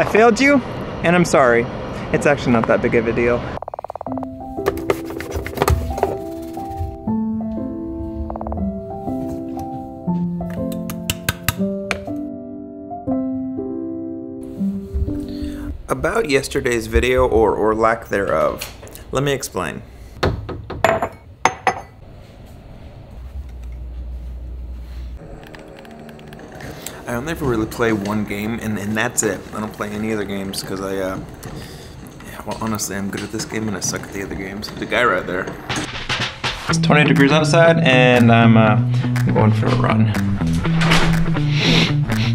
I failed you, and I'm sorry. It's actually not that big of a deal. About yesterday's video, or, or lack thereof, let me explain. I only ever really play one game, and, and that's it. I don't play any other games because I, uh, yeah, well, honestly, I'm good at this game and I suck at the other games. The guy right there. It's 20 degrees outside, and I'm, uh, going for a run.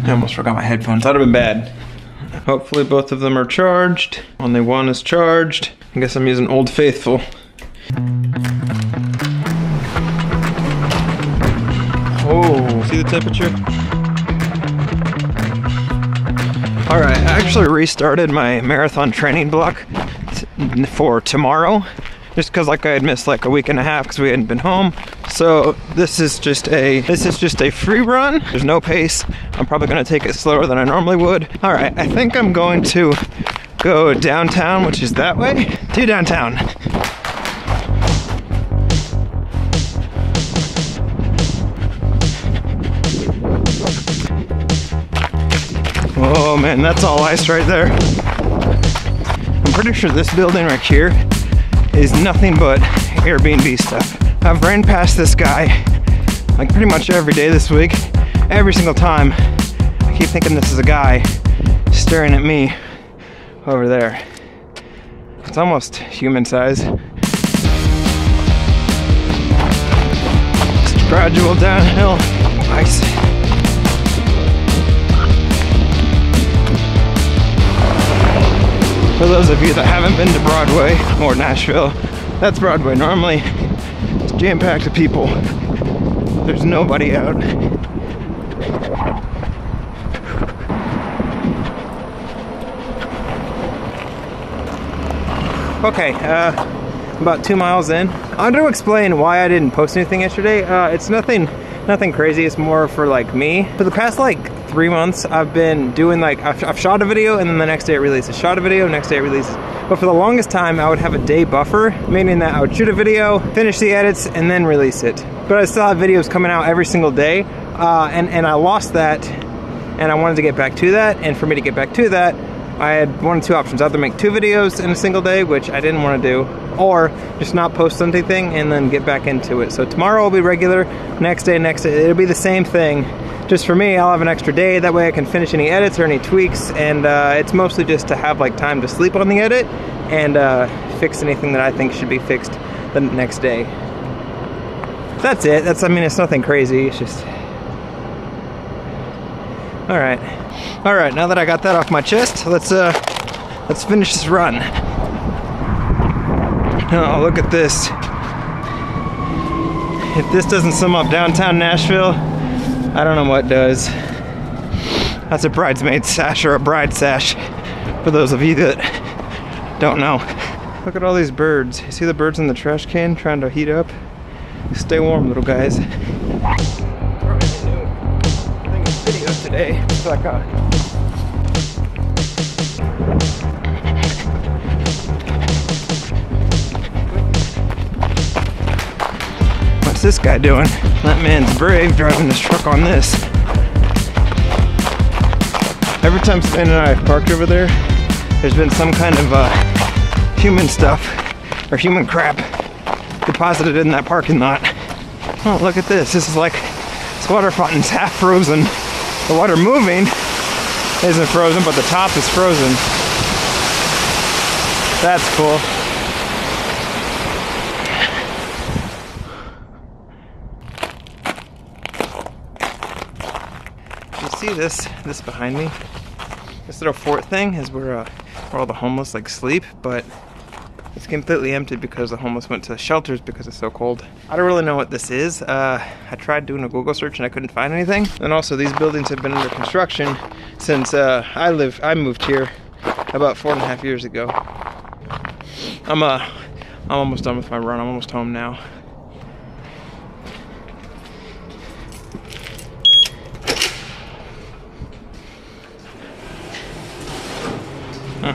I almost forgot my headphones. That would have been bad. Hopefully both of them are charged. Only one is charged. I guess I'm using Old Faithful. Oh, see the temperature? All right, I actually restarted my marathon training block for tomorrow just because like I had missed like a week and a half because we hadn't been home. So this is just a this is just a free run. There's no pace. I'm probably gonna take it slower than I normally would. All right, I think I'm going to go downtown, which is that way, to downtown. Oh man, that's all ice right there. I'm pretty sure this building right here is nothing but Airbnb stuff. I've ran past this guy like pretty much every day this week. Every single time, I keep thinking this is a guy staring at me over there. It's almost human size. Just gradual downhill. Ice. For those of you that haven't been to Broadway or Nashville, that's Broadway. Normally, it's jam-packed with people. There's nobody out. Okay, uh, about two miles in. I'm gonna explain why I didn't post anything yesterday. Uh, it's nothing, nothing crazy. It's more for like me. For the past like three months, I've been doing like, I've, I've shot a video and then the next day it releases. Shot a video, next day it releases. But for the longest time, I would have a day buffer, meaning that I would shoot a video, finish the edits, and then release it. But I still have videos coming out every single day, uh, and, and I lost that, and I wanted to get back to that, and for me to get back to that, I had one or two options. Either make two videos in a single day, which I didn't want to do, or just not post anything and then get back into it. So tomorrow will be regular, next day, next day, it'll be the same thing. Just for me, I'll have an extra day. That way I can finish any edits or any tweaks. And uh, it's mostly just to have like time to sleep on the edit and uh, fix anything that I think should be fixed the next day. That's it. That's, I mean, it's nothing crazy. It's just, all right. All right, now that I got that off my chest, let's uh, let's finish this run. Oh, look at this. If this doesn't sum up downtown Nashville, I don't know what does. That's a bridesmaid sash or a bride sash, for those of you that don't know. Look at all these birds. You see the birds in the trash can trying to heat up? Stay warm, little guys. Video today. It's like a this guy doing? That man's brave driving this truck on this. Every time Stan and I have parked over there, there's been some kind of uh, human stuff or human crap deposited in that parking lot. Oh, look at this. This is like, this water fountain's half frozen. The water moving isn't frozen, but the top is frozen. That's cool. See this, this behind me? This little fort thing is where, uh, where all the homeless like sleep, but it's completely empty because the homeless went to shelters because it's so cold. I don't really know what this is. Uh, I tried doing a Google search and I couldn't find anything. And also these buildings have been under construction since uh, I live, I moved here about four and a half years ago. I'm uh, I'm almost done with my run. I'm almost home now.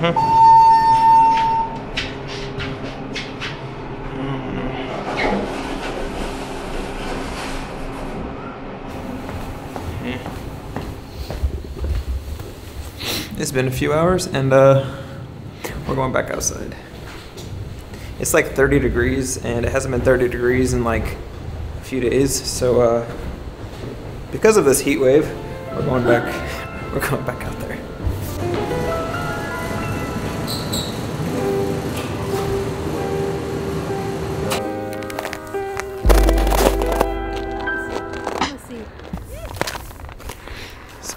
It's been a few hours and uh, we're going back outside. It's like 30 degrees and it hasn't been 30 degrees in like a few days. So uh, because of this heat wave, we're going back, we're going back out there.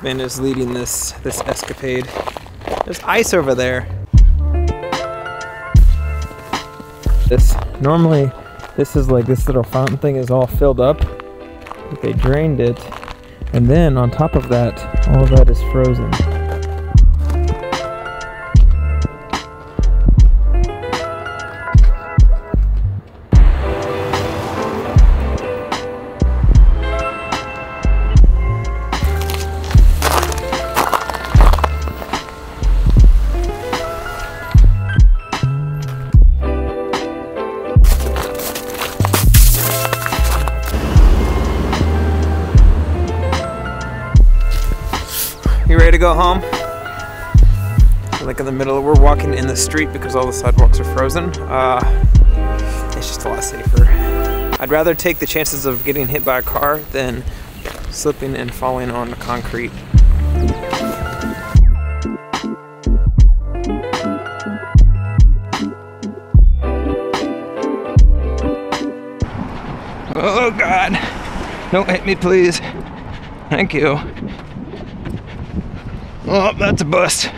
Sven is leading this this escapade. There's ice over there. This normally this is like this little fountain thing is all filled up. But they drained it. And then on top of that, all of that is frozen. To go home? Like in the middle, we're walking in the street because all the sidewalks are frozen. Uh, it's just a lot safer. I'd rather take the chances of getting hit by a car than slipping and falling on the concrete. Oh God! Don't hit me, please. Thank you. Oh, that's a bust.